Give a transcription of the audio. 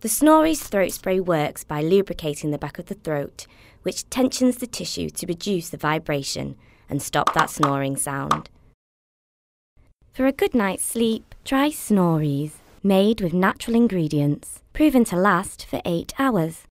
The Snoreeze throat spray works by lubricating the back of the throat, which tensions the tissue to reduce the vibration and stop that snoring sound. For a good night's sleep, try Snoreeze, made with natural ingredients, proven to last for 8 hours.